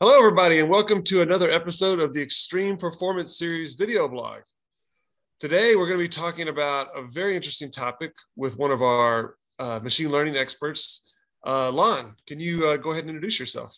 Hello, everybody, and welcome to another episode of the Extreme Performance Series video blog. Today, we're going to be talking about a very interesting topic with one of our uh, machine learning experts. Uh, Lan, can you uh, go ahead and introduce yourself?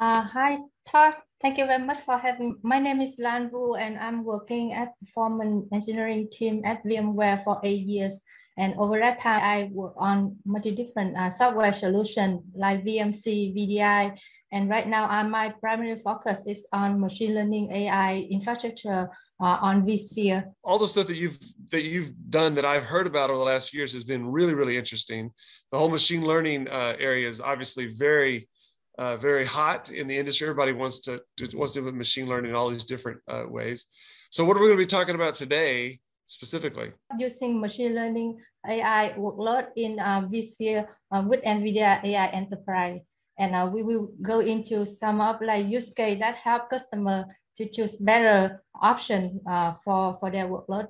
Uh, hi, Todd. Thank you very much for having. Me. My name is Lan Vu, and I'm working at the performance engineering team at VMware for eight years. And over that time, I work on multi different uh, software solutions like VMC, VDI, and right now, uh, my primary focus is on machine learning AI infrastructure uh, on vSphere. All the stuff that you've that you've done that I've heard about over the last few years has been really, really interesting. The whole machine learning uh, area is obviously very, uh, very hot in the industry. Everybody wants to, to wants to do machine learning in all these different uh, ways. So, what are we going to be talking about today? specifically? Using machine learning AI workload in uh, vSphere uh, with NVIDIA AI Enterprise. And uh, we will go into some of like use case that help customer to choose better option uh, for, for their workload.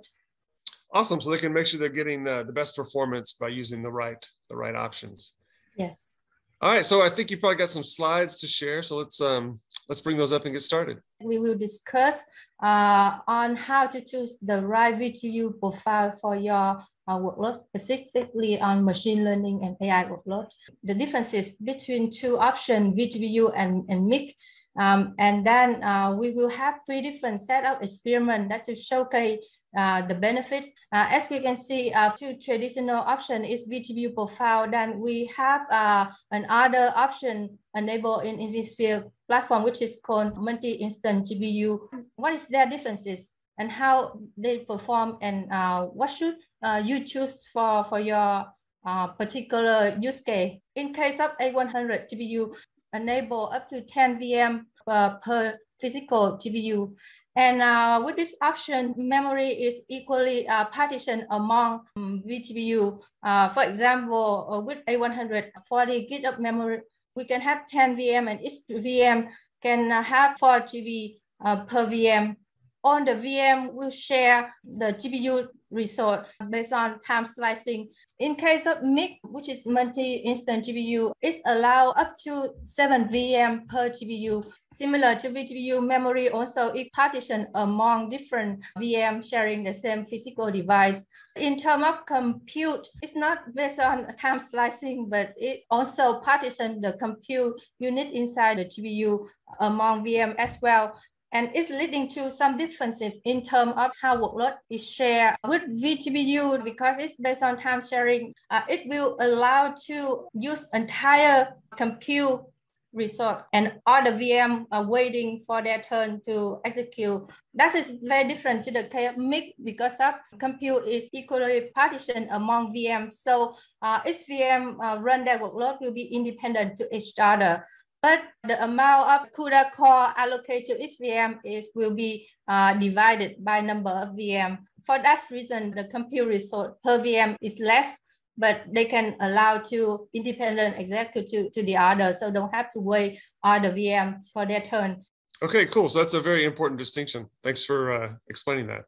Awesome. So they can make sure they're getting uh, the best performance by using the right, the right options. Yes. All right. So I think you probably got some slides to share. So let's, um, let's bring those up and get started. We will discuss uh, on how to choose the right vGPU profile for your uh, workload specifically on machine learning and AI workload. The differences between two options, vGPU and, and MIG. Um, and then uh, we will have three different set of experiments that to showcase uh, the benefit. Uh, as we can see, uh, two traditional option is vGPU profile. Then we have uh, another option enabled in, in vSphere platform, which is called multi-instance GPU. What is their differences and how they perform and uh, what should uh, you choose for, for your uh, particular use case. In case of A100 GPU, enable up to 10 VM uh, per physical GPU. And uh, with this option, memory is equally uh, partitioned among um, vGPU. Uh, for example, uh, with A100, 40 gig of memory, we can have 10 VM and each VM can uh, have 4 GB uh, per VM. On the VM, will share the GPU resource based on time slicing. In case of MIG, which is multi-instance GPU, it's allow up to seven VM per GPU. Similar to vGPU, memory also it partition among different VM sharing the same physical device. In terms of compute, it's not based on time slicing, but it also partition the compute unit inside the GPU among VM as well and it's leading to some differences in terms of how workload is shared. With vGPU, because it's based on time sharing, uh, it will allow to use entire compute resource and all the VM are waiting for their turn to execute. That is very different to the MIG because of compute is equally partitioned among VM. So uh, each VM uh, run their workload will be independent to each other but the amount of CUDA core allocated to each VM is will be uh, divided by number of VM. For that reason, the compute resource per VM is less, but they can allow to independent execute to the other, so don't have to wait all the VM for their turn. Okay, cool. So that's a very important distinction. Thanks for uh, explaining that.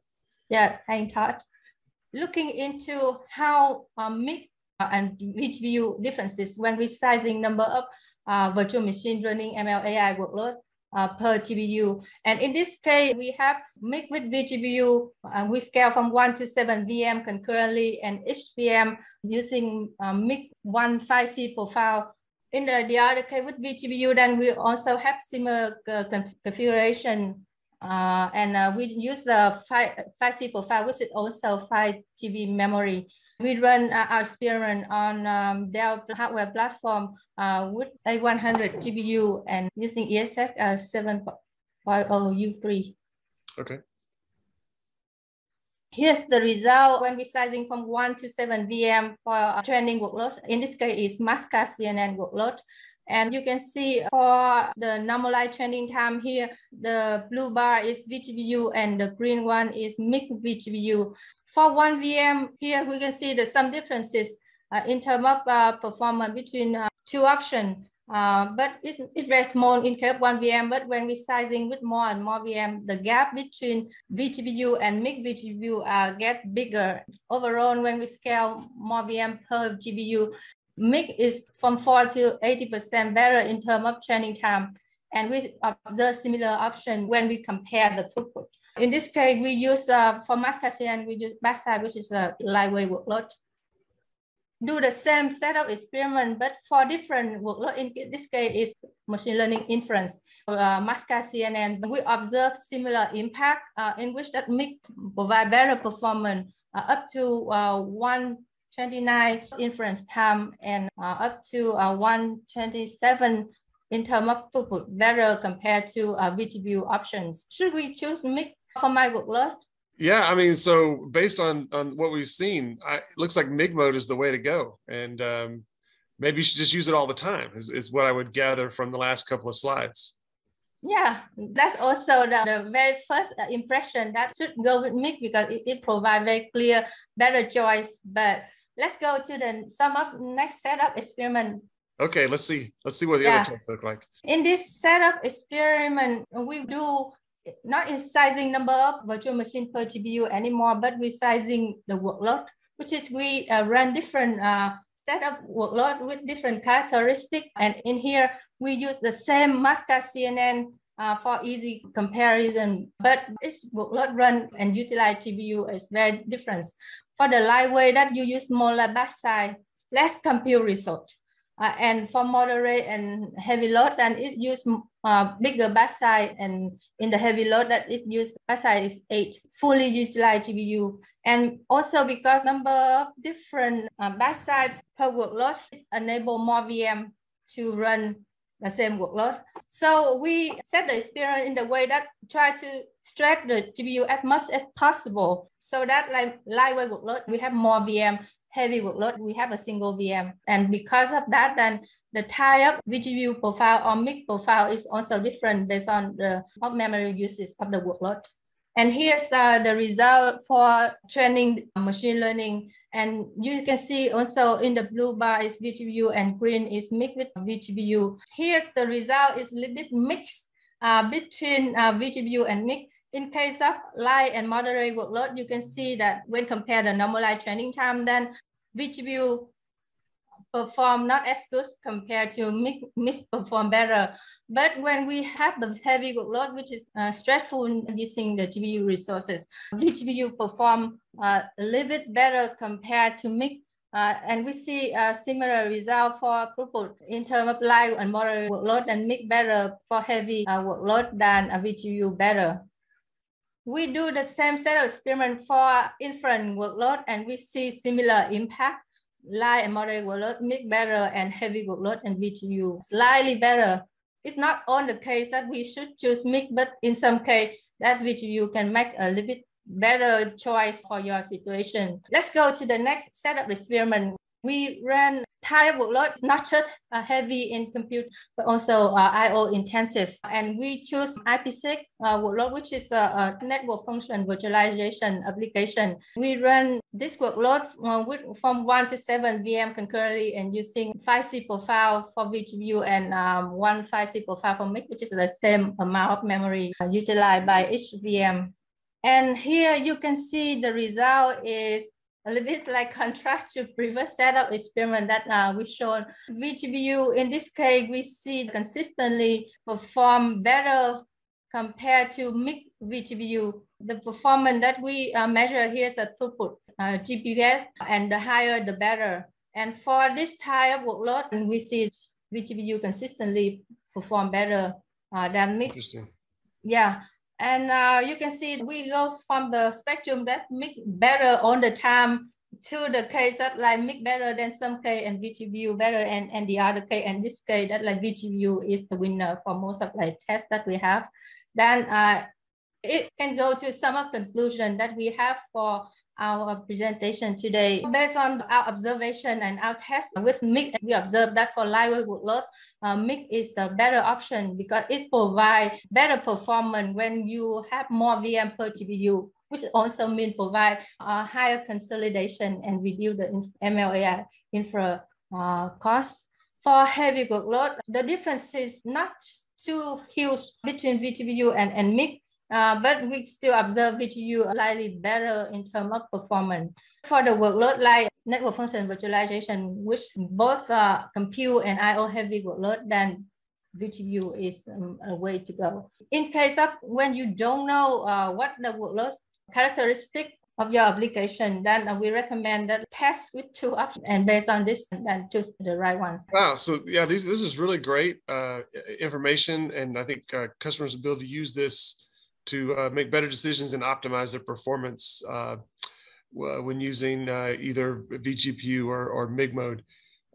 Yes, thank Todd. Looking into how um, MIG uh, and view differences when resizing number of uh, virtual machine running ML AI workload uh, per GPU. And in this case, we have MIG with vGPU. Uh, we scale from one to seven VM concurrently and each VM using uh, MIG 1.5C profile. In the, the other case with vGPU, then we also have similar uh, configuration uh, and uh, we use the 5, 5C profile, which is also 5 GB memory. We run uh, our experiment on um, Dell hardware platform uh, with A100 GPU and using ESX uh, 7.0 U3. Okay. Here's the result when we're sizing from one to seven VM for training workload. In this case, is Mask R-CNN workload. And you can see for the normalized training time here, the blue bar is vGPU and the green one is MIG vGPU for one VM here, we can see that some differences uh, in terms of uh, performance between uh, two options. Uh, but it's, it's very small in of one VM, but when we're sizing with more and more VM, the gap between vGPU and MIG vGPU uh, get bigger. Overall, when we scale more VM per GPU, MIG is from 4 to 80% better in terms of training time. And we observe similar option when we compare the throughput. In this case, we use uh, for Mask R-CNN, we use batch size, which is a lightweight workload. Do the same set of experiment, but for different workload. In this case, is machine learning inference. Uh, Mask R-CNN, we observe similar impact uh, in which that MIG provide better performance uh, up to uh, 129 inference time and uh, up to uh, 127 in terms of throughput better compared to uh, vGPU options. Should we choose MIG for my workload? Yeah, I mean, so based on on what we've seen, I, it looks like MIG mode is the way to go, and um, maybe you should just use it all the time. Is, is what I would gather from the last couple of slides. Yeah, that's also the, the very first impression that should go with MIG because it, it provides very clear, better choice. But let's go to the sum up next setup experiment. Okay, let's see. Let's see what the yeah. other tests look like. In this setup experiment, we do not in sizing number of virtual machine per GPU anymore, but we sizing the workload, which is we uh, run different uh, setup workload with different characteristic. And in here, we use the same Mask R-CNN uh, for easy comparison, but this workload run and utilize GPU is very different. For the lightweight that you use smaller batch size, less compute resource. Uh, and for moderate and heavy load, then it use uh, bigger batch size, and in the heavy load that it use batch size is eight, fully utilized GPU. And also because number of different uh, batch size per workload enable more VM to run the same workload. So we set the experiment in the way that try to stretch the GPU as much as possible so that like lightweight workload, we have more VM heavy workload, we have a single VM. And because of that, then the type of vGPU profile or MIG profile is also different based on the memory uses of the workload. And here's the, the result for training machine learning. And you can see also in the blue bar is vGPU and green is mixed with vGPU. Here the result is a little bit mixed uh, between uh, vGPU and MIG. In case of light and moderate workload, you can see that when compare the normalized training time, then vGPU perform not as good compared to MIG perform better. But when we have the heavy workload, which is uh, stressful using the GPU resources, vGPU perform uh, a little bit better compared to MIG. Uh, and we see a similar result for throughput in terms of light and moderate workload and MIG better for heavy uh, workload than a vGPU better we do the same set of experiment for inference workload and we see similar impact. Light and moderate workload MIG better and heavy workload and vGPU slightly better. It's not on the case that we should choose MIG, but in some case that vGPU can make a little bit better choice for your situation. Let's go to the next set of experiment. We ran type workload, not just uh, heavy in compute, but also uh, I/O intensive. And we choose IPsec uh, workload, which is a, a, network function virtualization application. We run this workload uh, from one to seven VM concurrently and using 5C profile for vGPU and um, one 5C profile for MIG, which is the same amount of memory uh, utilized by each VM. And here you can see the result is a little bit like contrast to previous setup experiment that uh, we shown. vGPU, in this case, we see consistently perform better compared to MIG vGPU. The performance that we uh, measure here is the throughput, uh, GPF, and the higher the better. And for this type of workload, we see vGPU consistently perform better uh, than MIG. Yeah, and uh, you can see we go from the spectrum that MIG better on the time to the case that like MIG better than some case and vGPU better and, and the other case and this case that like vGPU is the winner for most of like tests that we have. Then uh, it can go to some of conclusion that we have for our presentation today. Based on our observation and our test with MIG, we observed that for lightweight workload, uh, MIG is the better option because it provides better performance when you have more VM per GPU, which also means provide a higher consolidation and reduce the MLAI infra uh, cost. For heavy workload, the difference is not too huge between vGPU and, and MIG uh, but we still observe vGPU slightly better in terms of performance. For the workload like network function virtualization, which both uh, compute and I/O heavy workload, then vGPU is um, a way to go. In case of when you don't know uh, what the workload characteristic of your application, then uh, we recommend that test with two options, and based on this, then choose the right one. Wow! So yeah, these this is really great uh, information, and I think uh, customers will be able to use this to uh, make better decisions and optimize their performance uh, when using uh, either vGPU or, or MIG mode.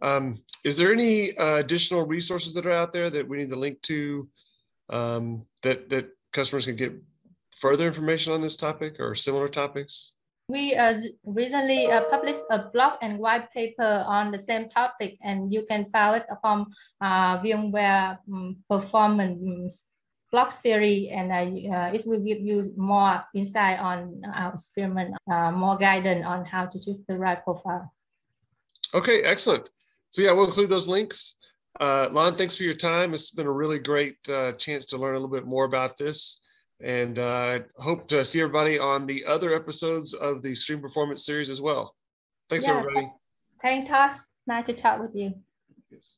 Um, is there any additional resources that are out there that we need to link to um, that that customers can get further information on this topic or similar topics? We uh, recently uh, published a blog and white paper on the same topic, and you can find it from uh, VMware um, Performance blog series, and uh, it will give you more insight on our experiment, uh, more guidance on how to choose the right profile. Okay, excellent. So yeah, we'll include those links. Uh, Lan, thanks for your time. It's been a really great uh, chance to learn a little bit more about this and uh, hope to see everybody on the other episodes of the Extreme Performance series as well. Thanks, yeah. everybody. Thanks, Todd. Nice to chat with you. Yes.